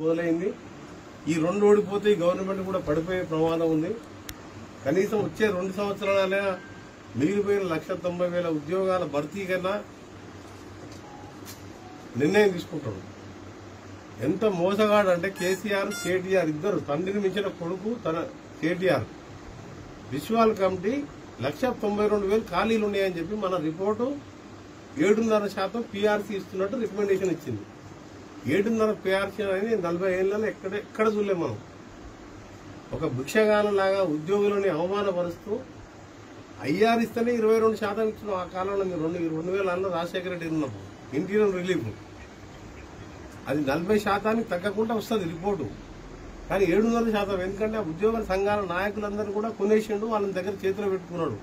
మొదలైంది. ఈ రెండు ఓడిపోతే గవర్నమెంట్ కూడా పడిపోయే ప్రమాదం ఉంది. కనీసం వచ్చే రెండు సంవత్సరాలైనా మిగిలిపోయిన లక్ష తొంభై వేల ఉద్యోగాల భర్తీ కన్నా నిర్ణయం తీసుకుంటాడు. ఎంత మోసగాడు అంటే కేసీఆర్ కేటీఆర్ ఇద్దరు తండ్రిని మించిన కొడుకు తన కేటీఆర్. విశ్వాల్ కమిటీ లక్ష తొంభై రెండు వేలు ఖాళీలు ఉన్నాయని చెప్పి మన రిపోర్టు ఏడున్నర శాతం పీఆర్సీ ఇస్తున్నట్టు రికమెండేషన్ ఇచ్చింది. ఏడున్నర పీఆర్సీ అనేది నలభై ఏళ్ళలో ఎక్కడ ఎక్కడ చూడలేం మనం. ఒక భిక్షగానం లాగా ఉద్యోగులని అవమానపరుస్తూ ఐఆర్ ఇస్తేనే ఇరవై రెండు శాతం ఇచ్చిన ఆ కాలంలో మీరు రెండు రెండు వేల అన్న రాజశేఖర రెడ్డి ఉన్నప్పుడు ఇంటీరియర్ రిలీఫ్. అది నలభై శాతానికి తగ్గకుండా వస్తుంది రిపోర్టు. కానీ ఏడున్నర శాతం. ఎందుకంటే ఆ ఉద్యోగ సంఘాల నాయకులందరూ కూడా కొనేసిండు వాళ్ళని దగ్గర చేతిలో పెట్టుకున్నాడు.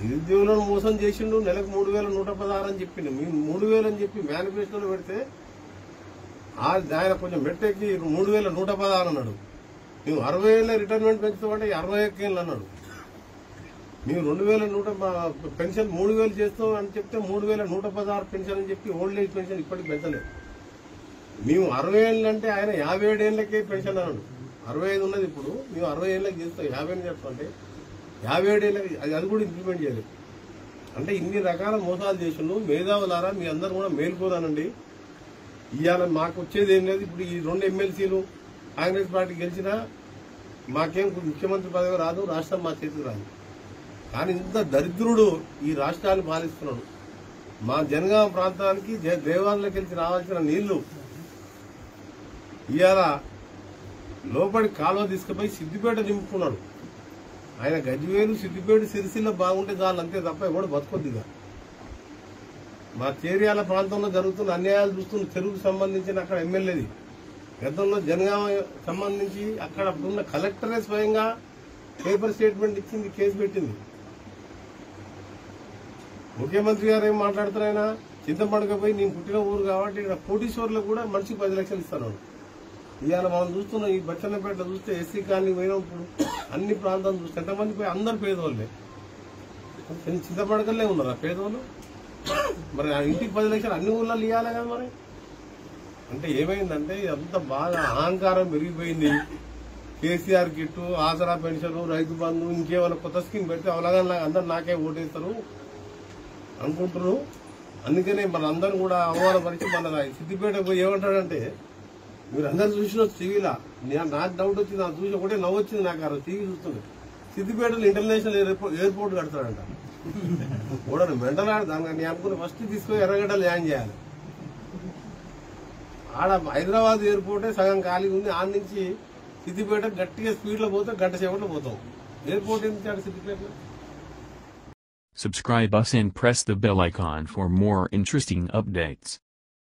నిరుద్యోగులను మోసం చేసిండు నెలకు మూడు వేల నూట పదహారు అని చెప్పిండు. మేము మూడు వేలు అని చెప్పి మేనిఫెస్టోలో పెడితే ఆ- ఆయన కొంచెం మెట్టెక్కి మూడు వేల నూట పదహారు అన్నాడు. మేము అరవై ఏళ్ళ రిటైర్మెంట్ పెంచుతామంటే అరవై ఒక్క ఏళ్ళు అన్నాడు. మేము రెండు వేల నూట పెన్షన్ మూడు వేలు చేస్తాం అని చెప్తే మూడు వేల నూట పదహారు పెన్షన్ అని చెప్పి ఓల్డ్ ఏజ్ పెన్షన్ ఇప్పటికి పెంచలేదు. మేము అరవై ఏళ్ళు అంటే ఆయన యాభై ఏడు ఏళ్ళకే పెన్షన్ అన్నాడు. అరవై ఐదు ఉన్నది ఇప్పుడు. మేము అరవై ఏళ్ళకి చేస్తాం యాభై ఏళ్ళు చెప్తాంటే యాభై ఏడు అది అది కూడా ఇంప్లిమెంట్ చేయలేదు. అంటే ఇన్ని రకాల మోసాలు చేసిండు మేధావులారా మీ అందరూ కూడా మేల్కోదానండి ఇవాళ మాకు వచ్చేది ఏం లేదు. ఇప్పుడు ఈ రెండు ఎమ్మెల్సీలు కాంగ్రెస్ పార్టీ గెలిచినా మాకేం ముఖ్యమంత్రి పదవి రాదు రాష్ట్రం మా చేతికి రాదు. కానీ ఇంత దరిద్రుడు ఈ రాష్ట్రాన్ని పాలిస్తున్నాడు. మా జనగామ ప్రాంతానికి దేవాలయంలోకి వెళ్ళి రావాల్సిన నీళ్ళు ఇవాళ లోపలి కాలువ తీసుకుపోయి సిద్దిపేట నింపుకున్నాడు. ఆయన గజ్వేలు సిద్దిపేట సిరిసిల్ల బాగుంటే చాలు అంతే తప్ప ఎవడు బతకొద్దిగా మా చేరియాల ప్రాంతంలో జరుగుతున్న అన్యాయాలు చూస్తున్న చెరువుకు సంబంధించిన అక్కడ ఎమ్మెల్యేది. గతంలో జనగామ సంబంధించి అక్కడ ఉన్న కలెక్టరే స్వయంగా పేపర్ స్టేట్మెంట్ ఇచ్చింది కేసు పెట్టింది. ముఖ్యమంత్రి గారు ఏం మాట్లాడుతున్నాయినా ఆయన? పోయి నేను పుట్టిన ఊరు కాబట్టి ఇక్కడ కోటీశ్వర్లకు కూడా మనిషికి పది లక్షలు ఇస్తాను ఇవాళ మనం చూస్తున్నాం ఈ బచ్చన్నపేట చూస్తే ఎస్సీ కాలనీ పోయినప్పుడు అన్ని ప్రాంతాలు చూస్తే ఎంతమంది పోయి అందరు పేదవాళ్ళే చింతపడకలే ఉన్నారా పేదవాళ్ళు మరి ఆ ఇంటికి పది లక్షలు అన్ని ఊళ్ళలో ఇవ్వాలి కదా మరి? అంటే ఏమైందంటే అంత బాగా అహంకారం పెరిగిపోయింది. కేసీఆర్ కిట్టు ఆసరా పెన్షన్ రైతు బంధు ఇంకేమైనా కొత్త స్కీమ్ పెడితే అవలగానే అందరు నాకే ఓటేస్తారు అనుకుంటున్నారు. అందుకనే మన అందరం కూడా అవమానపరిచి మన సిద్దిపేట పోయి ఏమంటాడంటే మీరు అందరు చూసిన టీవీలా? నేను నాకు డౌట్ వచ్చింది అది చూసి ఒకటే నవ్వు వచ్చింది నాకు ఆ టీవీ చూస్తుంది సిద్దిపేటలో ఇంటర్నేషనల్ ఎయిర్పోర్ట్ ఎయిర్పోర్ట్ కడతాడంట. కూడా మెండలాడు దానికి నేను అనుకున్న ఫస్ట్ తీసుకుని ఎర్రగడ్డ ల్యాండ్ చేయాలి. ఆడ హైదరాబాద్ ఎయిర్పోర్టే సగం ఖాళీగా ఉంది ఆడ నుంచి సిద్దిపేట గట్టిగా స్పీడ్లో పోతే గంట సేపట్లో పోతాం. ఎయిర్పోర్ట్ ఎందుకు ఆడ సిద్దిపేటలో? Subscribe us and press the bell icon for more interesting updates.